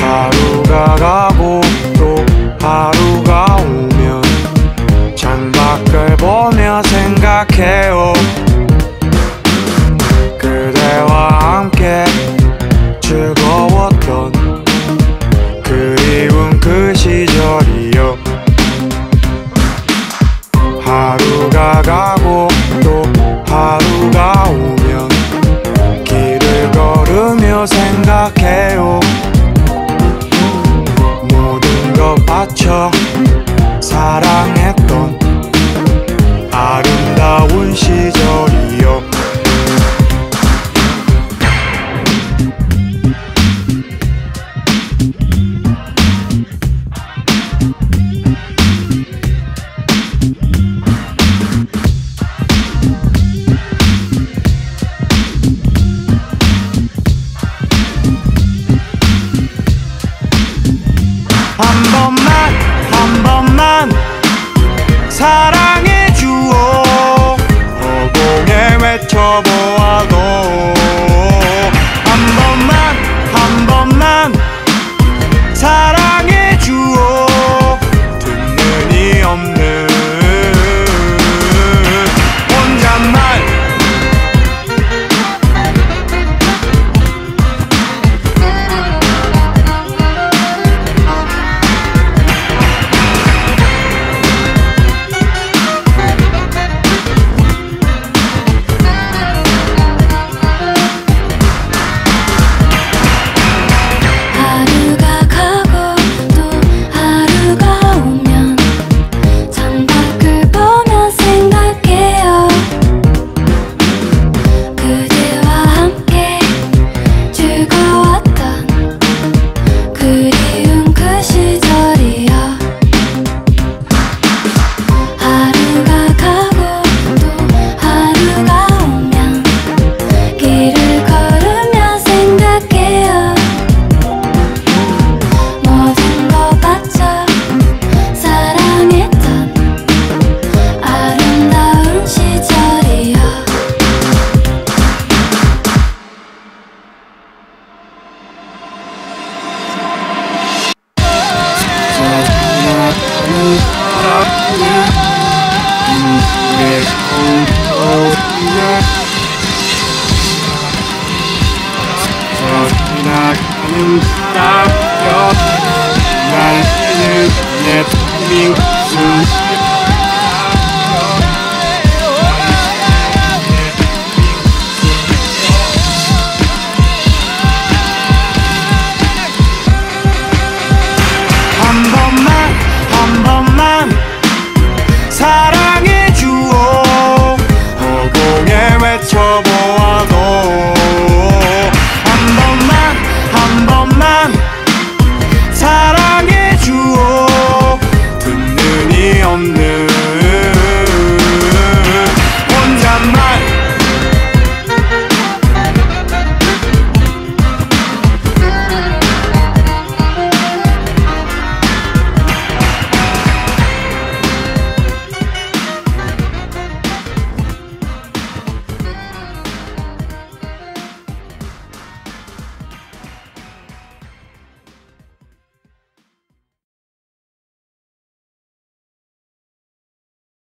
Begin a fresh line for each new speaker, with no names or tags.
하루가 가고 또 하루가 오면
창밖을 보며 생각해요. 그대와 함께
stop your life.